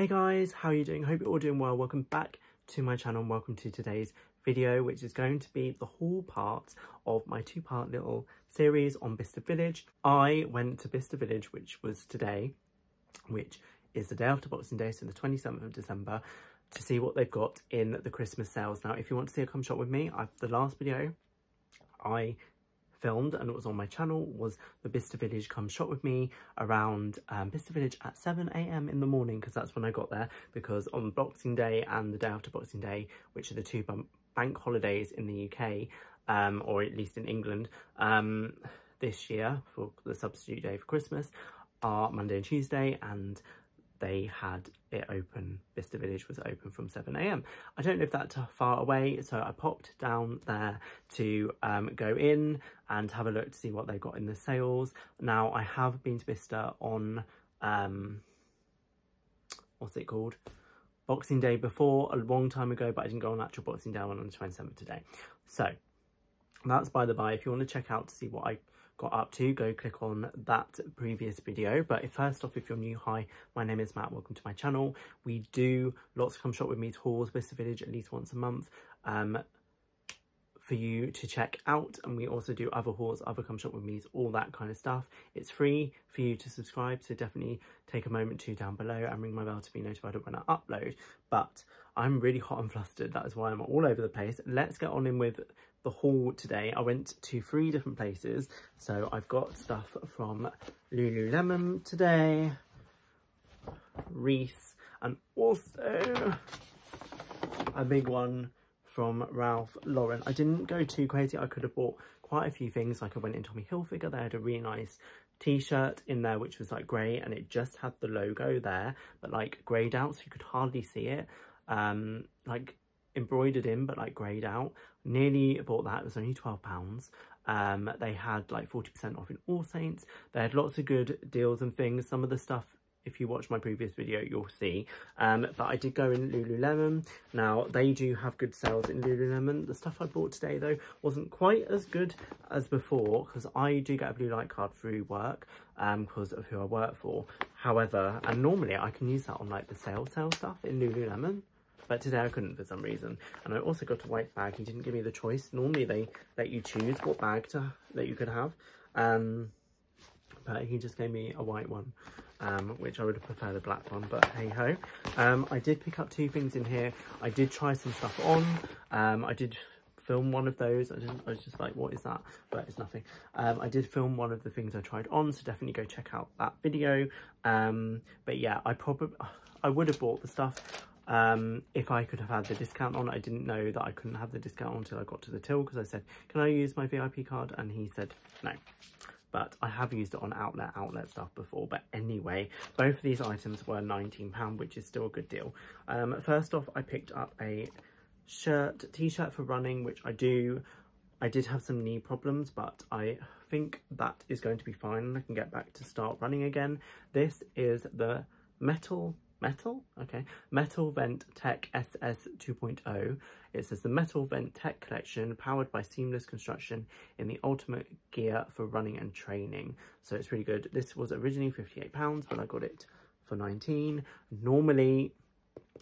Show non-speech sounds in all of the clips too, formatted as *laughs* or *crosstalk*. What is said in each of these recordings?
Hey guys, how are you doing? Hope you're all doing well. Welcome back to my channel and welcome to today's video, which is going to be the whole part of my two-part little series on Bicester Village. I went to Bicester Village, which was today, which is the day after Boxing Day, so the 27th of December, to see what they've got in the Christmas sales. Now, if you want to see a come shop with me, I've, the last video I filmed and it was on my channel was the Bicester Village come shop with me around um, Village at 7am in the morning because that's when I got there because on Boxing Day and the day after Boxing Day which are the two bank holidays in the UK um, or at least in England um, this year for the substitute day for Christmas are Monday and Tuesday and they had it open, Bicester Village was open from 7am. I don't live that far away, so I popped down there to um, go in and have a look to see what they got in the sales. Now, I have been to Bicester on, um, what's it called? Boxing Day before, a long time ago, but I didn't go on actual Boxing Day I went on the 27th today. So, that's by the by. If you want to check out to see what I got up to, go click on that previous video. But if, first off, if you're new, hi, my name is Matt, welcome to my channel. We do lots of come shop with me tours, Bicester Village at least once a month. Um, for you to check out and we also do other hauls other come shop with me's all that kind of stuff it's free for you to subscribe so definitely take a moment to down below and ring my bell to be notified when i upload but i'm really hot and flustered that is why i'm all over the place let's get on in with the haul today. I went to three different places. So I've got stuff from Lululemon today, Reiss, and also a big one from Ralph Lauren. I didn't go too crazy. I could have bought quite a few things. Like I went in Tommy Hilfiger. They had a really nice t-shirt in there, which was like grey and it just had the logo there, but like greyed out so you could hardly see it. Um, like embroidered in but like greyed out nearly bought that it was only 12 pounds um they had like 40 percent off in AllSaints they had lots of good deals and things some of the stuff if you watch my previous video you'll see um but i did go in lululemon now they do have good sales in lululemon the stuff i bought today though wasn't quite as good as before because i do get a blue light card through work um because of who i work for however and normally i can use that on like the sale sale stuff in lululemon but today I couldn't for some reason. And I also got a white bag. He didn't give me the choice. Normally they let you choose what bag to that you could have. Um, but he just gave me a white one, um, which I would have preferred a black one, but hey ho. Um, I did pick up two things in here. I did try some stuff on. Um, I did film one of those. I, I was just like, what is that? But it's nothing. Um, I did film one of the things I tried on, so definitely go check out that video. Um, but yeah, I probably, I would have bought the stuff um, if I could have had the discount on. I didn't know that I couldn't have the discount until I got to the till because I said, can I use my VIP card? And he said, no. But I have used it on outlet outlet stuff before. But anyway, both of these items were £19, which is still a good deal. Um, first off, I picked up a shirt, t-shirt for running, which I do. I did have some knee problems, but I think that is going to be fine. I can get back to start running again. This is the Metal metal? Okay. Metal vent tech ss 2.0 it says the metal vent tech collection powered by seamless construction in the ultimate gear for running and training. So it's really good. This was originally 58 pounds but i got it for 19 normally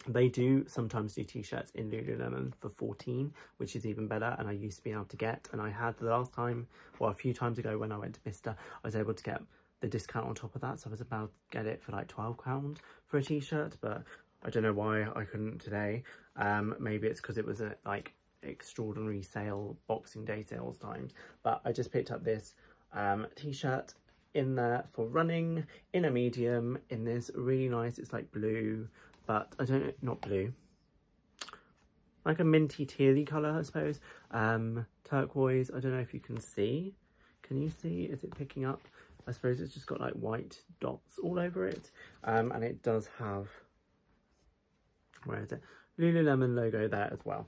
they do sometimes do t-shirts in Lululemon for 14 which is even better and I used to be able to get and I had the last time well a few times ago when I went to Bicester I was able to get the discount on top of that. So I was about to get it for like £12 for a t-shirt, but I don't know why I couldn't today. Um, maybe it's because it was a like extraordinary sale, Boxing Day sales times. But I just picked up this um, t-shirt in there for running in a medium in this really nice, it's like blue, but I don't not blue, like a minty tealy colour, I suppose. Um, turquoise, I don't know if you can see. Can you see? Is it picking up? I suppose it's just got like white dots all over it. Um, and it does have, where is it? Lululemon logo there as well.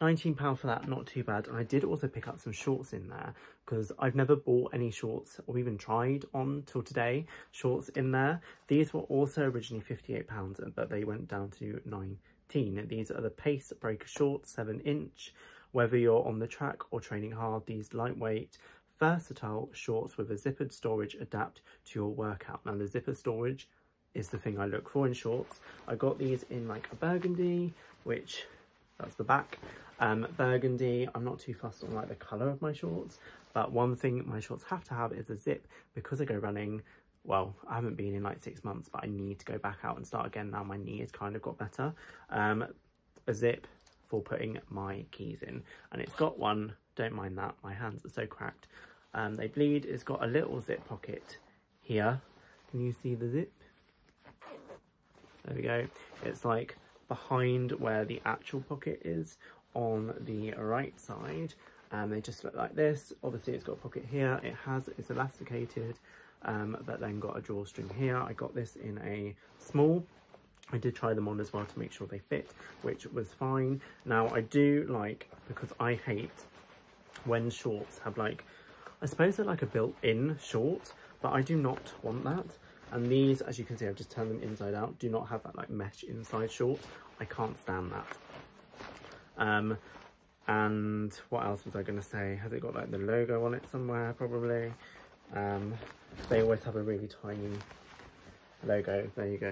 £19 for that, not too bad. And I did also pick up some shorts in there because I've never bought any shorts or even tried on till today, shorts in there. These were also originally £58, but they went down to 19 These are the Pace Breaker shorts, 7 inch. Whether you're on the track or training hard, these lightweight, versatile shorts with a zippered storage adapt to your workout. Now the zipper storage is the thing I look for in shorts. I got these in like a burgundy, which that's the back. Um, burgundy, I'm not too fussed on like the colour of my shorts, but one thing my shorts have to have is a zip because I go running. Well, I haven't been in like six months, but I need to go back out and start again now my knee has kind of got better. Um, a zip for putting my keys in and it's got one, don't mind that, my hands are so cracked. Um, they bleed, it's got a little zip pocket here. Can you see the zip? There we go. It's like behind where the actual pocket is on the right side and they just look like this obviously it's got a pocket here it has it's elasticated um, but then got a drawstring here i got this in a small i did try them on as well to make sure they fit which was fine now i do like because i hate when shorts have like i suppose they're like a built-in short but i do not want that and these as you can see i've just turned them inside out do not have that like mesh inside short i can't stand that um and what else was I going to say? Has it got like the logo on it somewhere? Probably. Um, they always have a really tiny logo. There you go.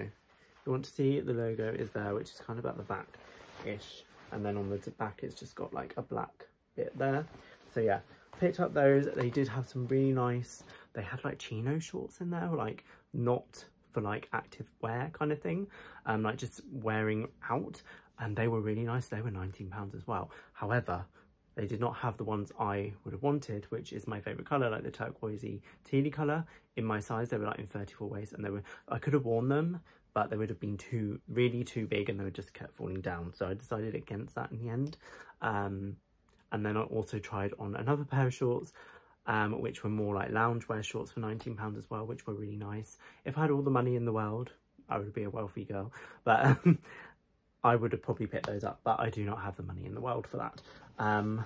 You want to see the logo is there, which is kind of at the back-ish. And then on the back, it's just got like a black bit there. So yeah, picked up those. They did have some really nice, they had like chino shorts in there, like not for like active wear kind of thing. Um, like just wearing out and they were really nice. They were £19 as well. However, they did not have the ones I would have wanted, which is my favourite colour, like the turquoisey tealy colour. In my size, they were like in 34 waist and they were, I could have worn them, but they would have been too, really too big and they would just kept falling down. So I decided against that in the end. Um, and then I also tried on another pair of shorts, um, which were more like loungewear shorts for £19 as well, which were really nice. If I had all the money in the world, I would be a wealthy girl. But um, *laughs* I would have probably picked those up, but I do not have the money in the world for that. Um,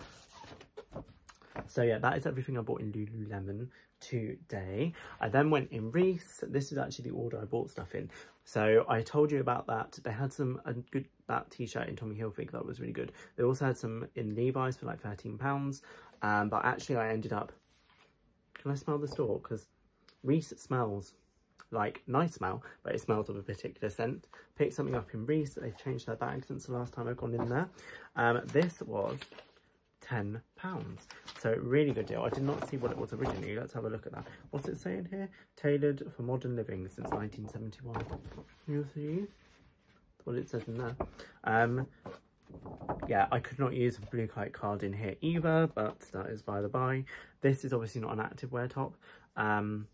so yeah, that is everything I bought in Lululemon today. I then went in Reiss. This is actually the order I bought stuff in. So I told you about that. They had some a good that t-shirt in Tommy Hilfiger that was really good. They also had some in Levi's for like £13. Um, but actually I ended up, can I smell the store? Because Reiss smells like nice smell, but it smells of a particular scent. Picked something up in Reiss. They've changed their bag since the last time I've gone in there. Um, this was £10. So really good deal. I did not see what it was originally. Let's have a look at that. What's it saying here? Tailored for modern living since 1971. You'll see what it says in there. Um, yeah, I could not use a blue light card in here either, but that is by the by. This is obviously not an active wear top. Um,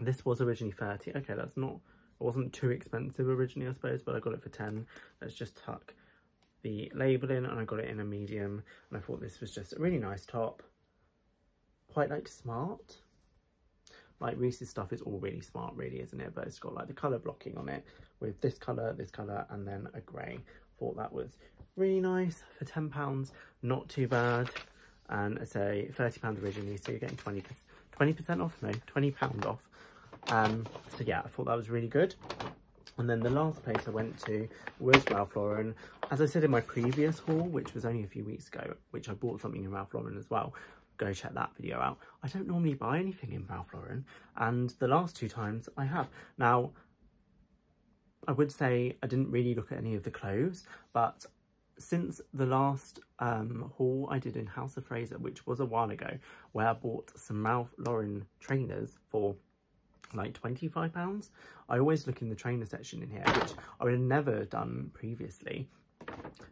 this was originally 30. Okay, that's not, it wasn't too expensive originally, I suppose, but I got it for 10. Let's just tuck the label in and I got it in a medium. And I thought this was just a really nice top. Quite like smart. Like Reiss's stuff is all really smart really, isn't it? But it's got like the colour blocking on it with this colour, this colour, and then a grey. Thought that was really nice for £10. Not too bad. And I say £30 originally, so you're getting 20 20% off, no, £20 off. Um, so yeah, I thought that was really good. And then the last place I went to was Ralph Lauren. As I said in my previous haul, which was only a few weeks ago, which I bought something in Ralph Lauren as well, go check that video out. I don't normally buy anything in Ralph Lauren, and the last two times I have. Now, I would say I didn't really look at any of the clothes, but since the last um, haul I did in House of Fraser, which was a while ago, where I bought some Ralph Lauren trainers for like £25. I always look in the trainer section in here, which I would have never done previously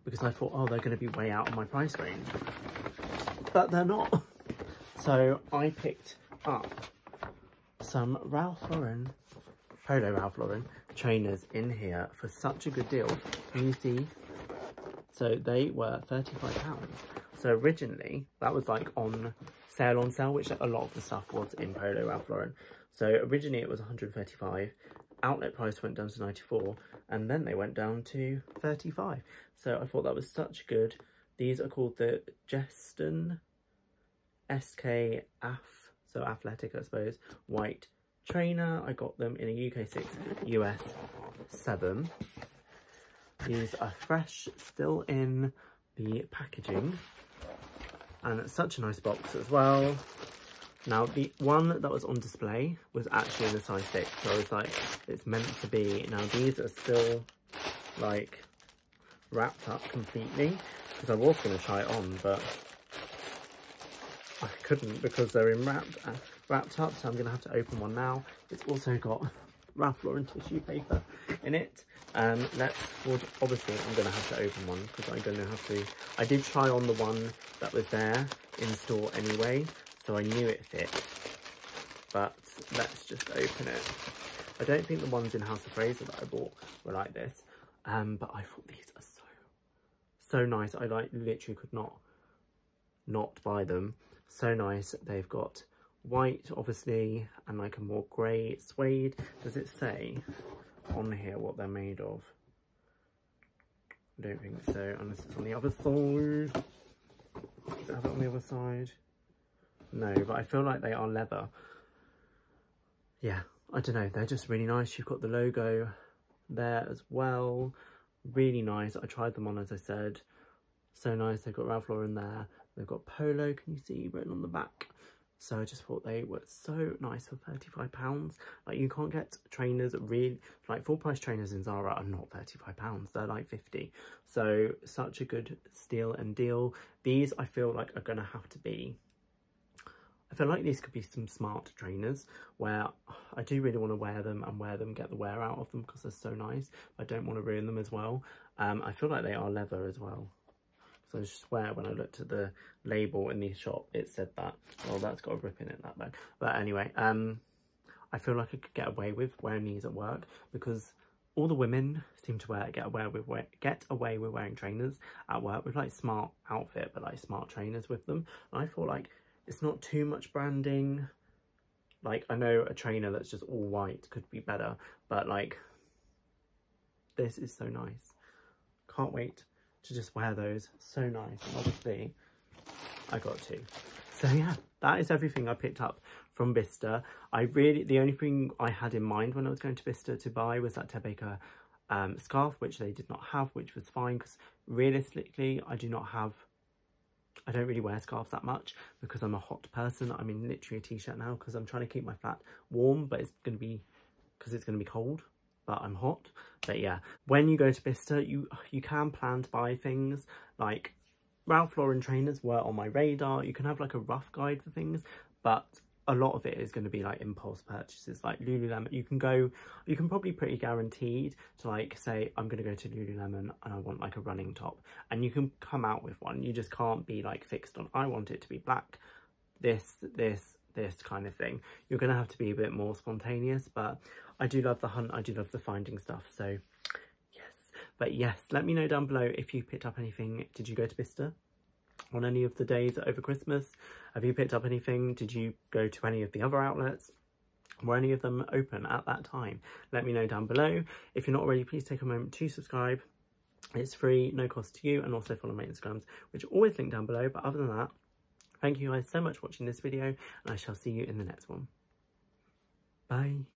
because I thought, oh, they're going to be way out of my price range. But they're not. *laughs* So I picked up some Ralph Lauren, Polo Ralph Lauren trainers in here for such a good deal. Can you see so they were £35. So originally, that was like on sale on sale, which a lot of the stuff was in Polo Ralph Lauren. So originally it was 135 outlet price went down to 94 and then they went down to 35 so i thought that was such good these are called the Jeston sk af so athletic i suppose white trainer i got them in a uk 6 us 7 these are fresh, still in the packaging. And it's such a nice box as well. Now, the one that was on display was actually in a size 6, so I was like, it's meant to be. Now, these are still, like, wrapped up completely, because I was going to try it on, but I couldn't because they're in wrapped, uh, wrapped up, so I'm going to have to open one now. It's also got Ralph Lauren tissue paper in it. Um, let's, obviously I'm going to have to open one because I'm going to have to, I did try on the one that was there in store anyway, so I knew it fit. But let's just open it. I don't think the ones in House of Fraser that I bought were like this, um, but I thought these are so, so nice. I like literally could not, not buy them. So nice. They've got white, obviously, and like a more grey suede. Does it say on here what they're made of? I don't think so, unless it's on the other side. Does it have it on the other side? No, but I feel like they are leather. Yeah, I don't know. They're just really nice. You've got the logo there as well. Really nice. I tried them on, as I said. So nice. They've got Ralph Lauren there. They've got Polo, can you see, written on the back. So I just thought they were so nice for £35. Like you can't get trainers really, like full price trainers in Zara are not £35. They're like 50 So such a good steal and deal. These I feel like are to have to be I feel like these could be some smart trainers where I do really want to wear them and wear them, get the wear out of them because they're so nice. I don't want to ruin them as well. Um, I feel like they are leather as well. So I swear when I looked at the label in the shop, it said that. Well, that's got a rip in it, that bag. But anyway, um, I feel like I could get away with wearing these at work because all the women seem to wear get away with wear, get away with wearing trainers at work with like smart outfit, but like smart trainers with them. And I feel like it's not too much branding. Like I know a trainer that's just all white could be better, but like this is so nice. Can't wait to just wear those. So nice. And obviously, I got two. So yeah, that is everything I picked up from Bicester. I really, the only thing I had in mind when I was going to Bicester to buy was that Ted Baker um, scarf, which they did not have, which was fine because realistically, I do not have, I don't really wear scarves that much because I'm a hot person. I'm in literally a t-shirt now because I'm trying to keep my flat warm, but it's going to be, because it's going to be cold but I'm hot. But yeah, when you go to Bicester, you, you can plan to buy things like Ralph Lauren trainers were on my radar. You can have like a rough guide for things, but a lot of it is going to be like impulse purchases like Lululemon. You can go, you can probably pretty guaranteed to like say, I'm going to go to Lululemon and I want like a running top and you can come out with one. You just can't be like fixed on, I want it to be black, this, this, this kind of thing. You're going to have to be a bit more spontaneous, but I do love the hunt. I do love the finding stuff. So yes, but yes, let me know down below if you picked up anything. Did you go to Bicester on any of the days over Christmas? Have you picked up anything? Did you go to any of the other outlets? Were any of them open at that time? Let me know down below. If you're not already, please take a moment to subscribe. It's free, no cost to you, and also follow my Instagrams, which are always linked down below. But other than that, Thank you guys so much for watching this video and I shall see you in the next one. Bye.